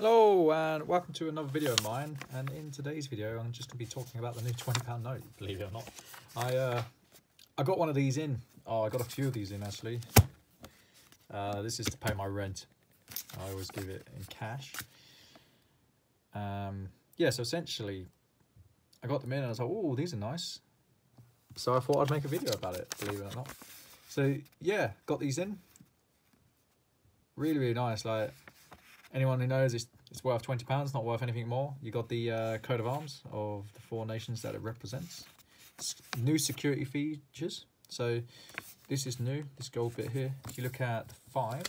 Hello and welcome to another video of mine and in today's video I'm just going to be talking about the new £20 note, believe it or not. I uh, I got one of these in, oh I got a few of these in actually. Uh, this is to pay my rent. I always give it in cash. Um, yeah, so essentially I got them in and I was like, oh these are nice. So I thought I'd make a video about it, believe it or not. So yeah, got these in. Really, really nice. Like anyone who knows it's, it's worth £20, not worth anything more. You got the uh, coat of arms of the four nations that it represents. S new security features. So this is new, this gold bit here. If you look at five,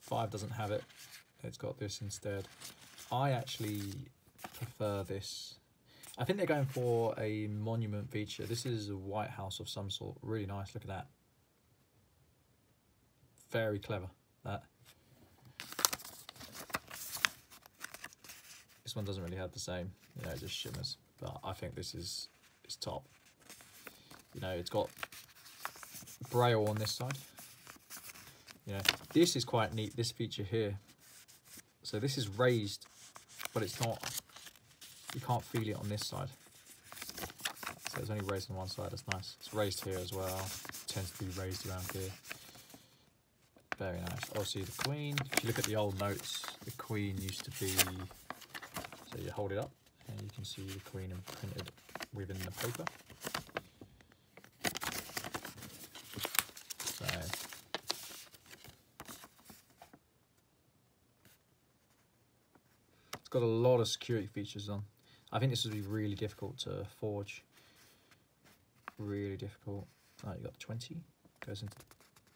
five doesn't have it. It's got this instead. I actually prefer this. I think they're going for a monument feature. This is a White House of some sort. Really nice. Look at that. Very clever. That. One doesn't really have the same, you know, it just shimmers. But I think this is is top. You know, it's got braille on this side. You know, this is quite neat, this feature here. So this is raised, but it's not, you can't feel it on this side. So it's only raised on one side, that's nice. It's raised here as well, it tends to be raised around here. Very nice. Obviously the Queen, if you look at the old notes, the Queen used to be so you hold it up and you can see the Queen imprinted within the paper. So it's got a lot of security features on. I think this would be really difficult to forge. Really difficult. Oh, you got the 20, goes into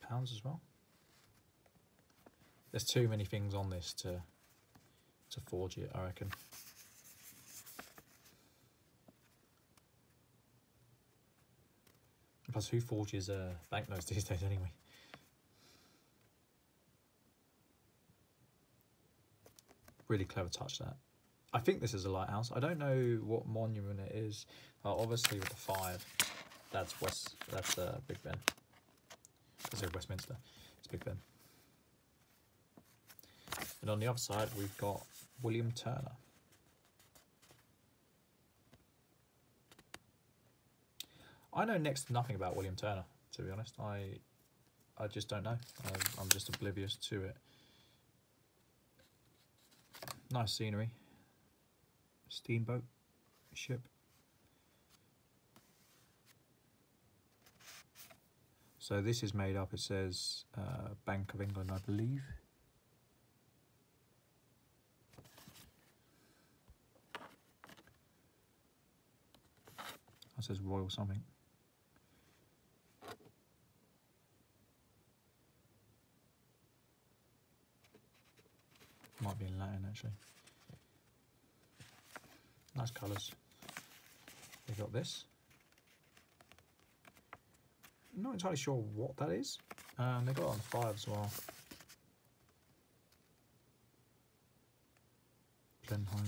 pounds as well. There's too many things on this to to forge it, I reckon. Plus, who forges uh, banknotes these days anyway? Really clever touch that. I think this is a lighthouse. I don't know what monument it is. Uh, obviously, with the five, that's West. That's uh, Big Ben. That's Westminster. It's Big Ben. And on the other side, we've got William Turner. I know next to nothing about William Turner, to be honest. I I just don't know. I'm, I'm just oblivious to it. Nice scenery. Steamboat ship. So this is made up, it says uh, Bank of England, I believe. That says Royal something. Might be in actually. Nice colours. They got this. I'm not entirely sure what that is. Um, they got it on five as well. Blenheim.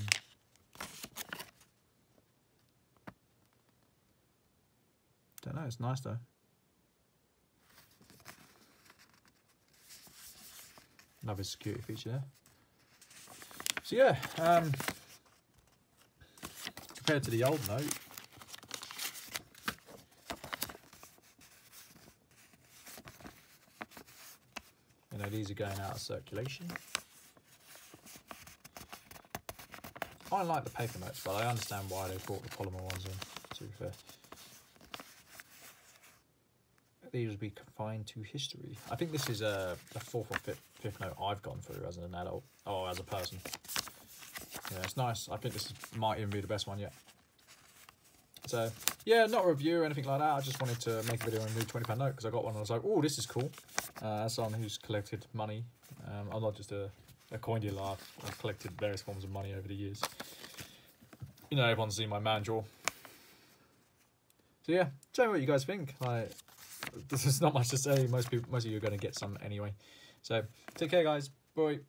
Don't know, it's nice though. Another security feature there. So yeah, um, compared to the old note, you know, these are going out of circulation. I like the paper notes, but I understand why they brought the polymer ones in, to be fair. These would be confined to history. I think this is a, a fourth or fifth, fifth note I've gone through as an adult, or as a person. Yeah, it's nice. I think this might even be the best one yet. So, yeah, not a review or anything like that. I just wanted to make a video on a new £20 note because I got one and I was like, oh, this is cool. Uh, as someone who's collected money, um, I'm not just a, a coin dealer. I've, I've collected various forms of money over the years. You know, everyone's seen my man draw. So yeah, tell me what you guys think. Like, there's not much to say. Most people, most of you are going to get some anyway. So take care, guys. Bye.